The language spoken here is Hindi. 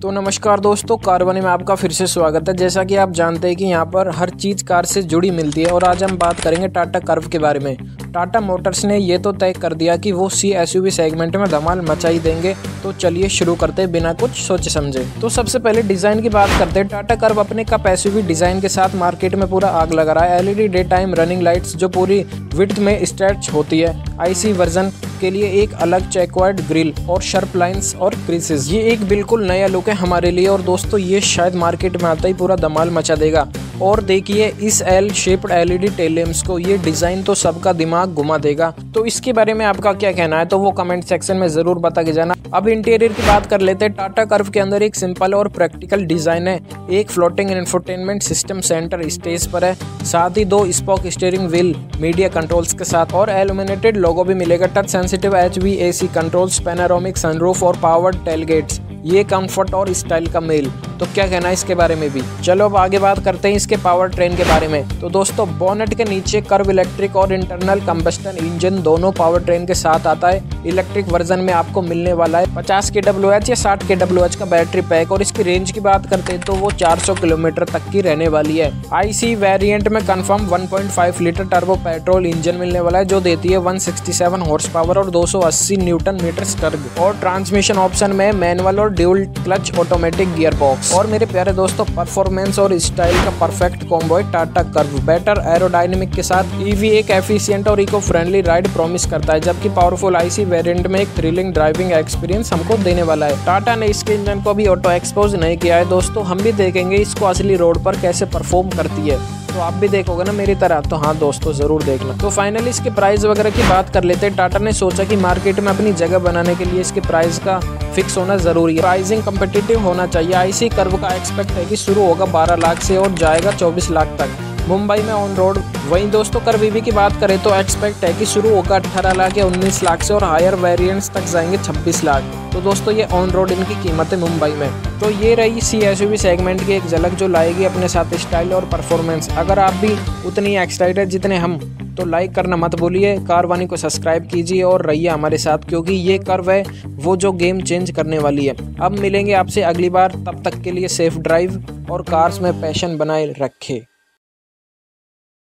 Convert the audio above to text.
तो नमस्कार दोस्तों कारवानी में आपका फिर से स्वागत है। जैसा कि आप जानते हैं कि यहाँ पर हर चीज़ कार से जुड़ी मिलती है और आज हम बात करेंगे टाटा कर्व के बारे में। टाटा मोटर्स ने ये तो तय कर दिया कि वो सी एस सेगमेंट में धमाल मचाई देंगे। तो चलिए शुरू करते बिना कुछ सोचे समझे। तो सबसे पहले डिज़ाइन की बात करते हैं। टाटा कर्व अपने कप एस डिज़ाइन के साथ मार्केट में पूरा आग लगा रहा है। LED day time running lights जो पूरी विथ में स्ट्रेच होती है। आईसी वर्जन के लिए एक अलग चेकवर्ड ग्रिल और शर्प लाइंस और क्रीसेस ये एक बिल्कुल नया लुक है हमारे लिए और दोस्तों ये शायद मार्केट में आता ही पूरा धमाल मचा देगा। और देखिए, इस एल शेप्ड एलईडी टेलेम्स को ये डिज़ाइन तो सबका दिमाग घुमा देगा। तो इसके बारे में आपका क्या कहना है? तो वो कमेंट सेक्शन में ज़रूर बता के जाना। अब इंटीरियर की बात कर लेते हैं। टाटा कर्व के अंदर एक सिंपल और प्रैक्टिकल डिज़ाइन है। एक floating infotainment system centre stage पर है। साथ ही दो spoke steering wheel media controls के साथ और एलुमिनेटेड लोगो भी मिलेगा। Touch sensitive H V A C controls panoramic sunroof और पावर्ड टेलगेट्स ये कंफर्ट और स्टाइल का मेल तो क्या कहना है इसके बारे में भी? चलो अब आगे बात करते हैं इसके पावर ट्रेन के बारे में। तो दोस्तों बोनेट के नीचे कर्व इलेक्ट्रिक और इंटरनल कंबस्टन इंजन दोनों पावर ट्रेन के साथ आता है। इलेक्ट्रिक वर्जन में आपको मिलने वाला है 50 के डब्ल्यू एच या 60 के डब्ल्यू एच का बैटरी पैक और इसकी रेंज की बात करते हैं तो वो 400 किलोमीटर तक की रहने वाली है। आईसी वेरियंट में confirm 1.5 litre turbo petrol engine मिलने वाला है, जो देती है 167 हॉर्स पावर और 280 न्यूटन मीटर स्टर्ग और ट्रांसमिशन ऑप्शन में मैनुअल और dual clutch automatic gear box और मेरे प्यारे दोस्तों परफॉर्मेंस और स्टाइल का परफेक्ट कॉम्बो है टाटा कर्व बेटर एरोडाइनमिक के साथ ईवी एक एफिशिएंट और इको फ्रेंडली राइड प्रॉमिस करता है, जबकि पावरफुल आईसी वेरिएंट में एक थ्रिलिंग ड्राइविंग एक्सपीरियंस हमको देने वाला है। टाटा ने इसके इंजन को भी ऑटो एक्सपोज नहीं किया है। दोस्तों, हम भी देखेंगे इसको असली रोड पर कैसे परफॉर्म करती है। तो आप भी देखोगे ना मेरी तरह। तो हाँ दोस्तों, ज़रूर देखना तो फाइनली इसके प्राइस वगैरह की बात कर लेते हैं। टाटा ने सोचा कि मार्केट में अपनी जगह बनाने के लिए इसके प्राइस का फिक्स होना ज़रूरी है। प्राइसिंग कम्पिटिटिव होना चाहिए। आईसी कर्व का एक्सपेक्ट है कि शुरू होगा 12 लाख से और जाएगा 24 लाख तक। मुंबई में ऑन रोड वहीं दोस्तों, कर वीवी की बात करें तो एक्सपेक्ट है कि शुरू होगा 18 लाख या 19 लाख से और हायर वेरिएंट्स तक जाएँगे 26 लाख। तो दोस्तों, ये ऑन रोड इनकी कीमत है मुंबई में। तो ये रही सी एस सेगमेंट की एक झलक जो लाएगी अपने साथ स्टाइल और परफॉर्मेंस अगर आप भी उतनी एक्साइटेड जितने हम तो लाइक करना मत भूलिए। कारवानी को सब्सक्राइब कीजिए और रहिए हमारे साथ, क्योंकि ये कर्व है, वो जो गेम चेंज करने वाली है। अब मिलेंगे आपसे अगली बार। तब तक के लिए सेफ़ ड्राइव और कार्स में पैशन बनाए रखे।